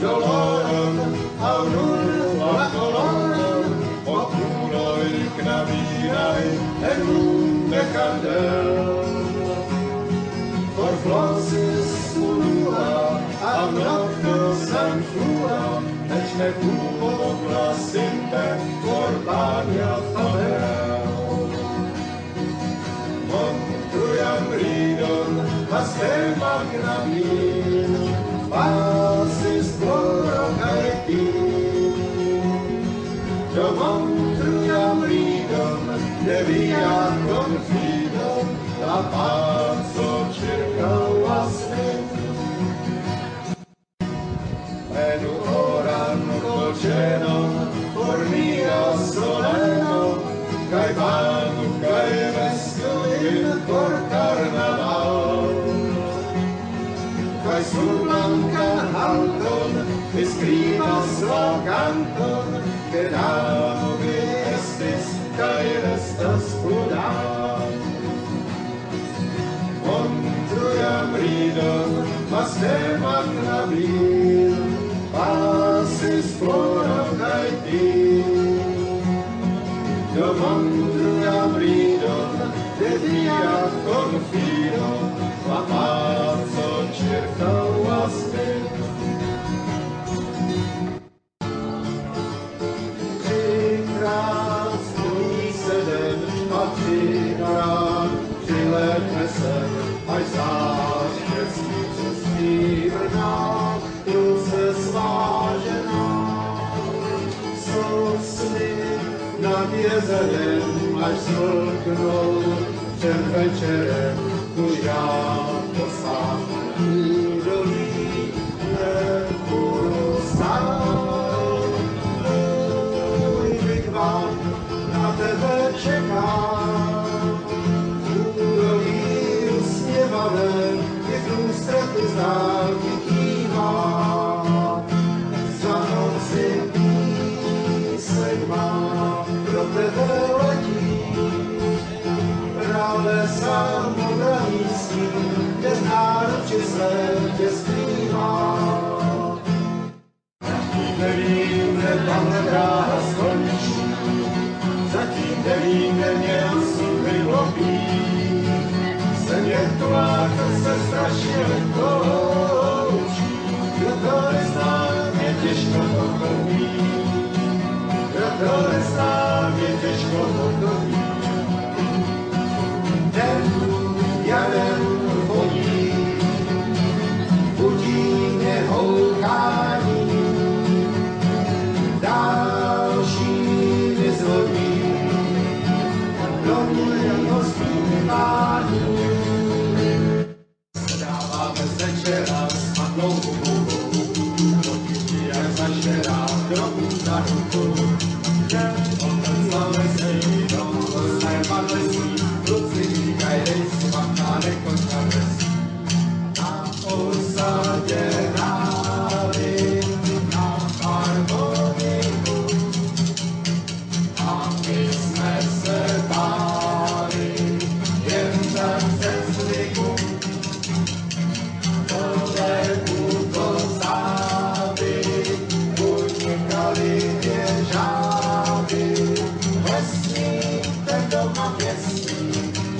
dolorem, aunur la colorem, oculoi knabinai, en lunde candel. For flossis unua, a noctus an flua, et ne pupo placinte, for bania fabel. Montruiam ridon, haste magna de via confido la pazzo circauas me. Venu ora nunco por mia soleno, cae van, cae vestu in cor carnaval. Cae sur blanca alton, escribas la canton, che dam confido, la pazzo circauas me. Třikrát stojí sedem a třikrát přiletne sem, až záště stříbrná, ruce svážená. Sosny nad jezerem, až smlknou před večerem, už já posám údolí nebudu stát. Můj wigwam na tebe čeká. Údolí usměvané, je v lustrety z Právě sám modrá místí, kde z náruči své tě skrývá. Nevím, kde tahle dráha skončí, zatím nevím, kde mě osud vylobí. Jsem jen tuláka se strašně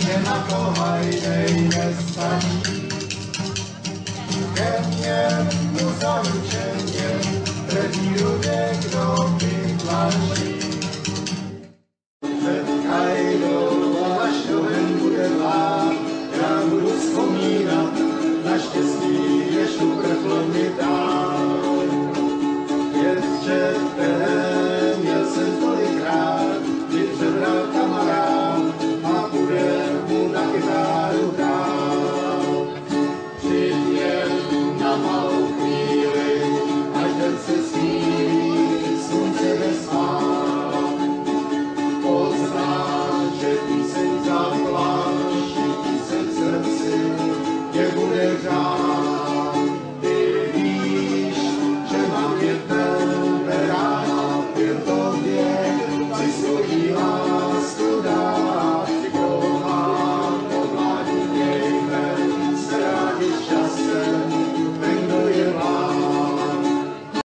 mě na pohajdej nestaní. Ke mně mu zaručeně prvníru někdo vytlačí. Před kajdou a až do bude vám, já budu vzpomínat na štěstí. Chegou eu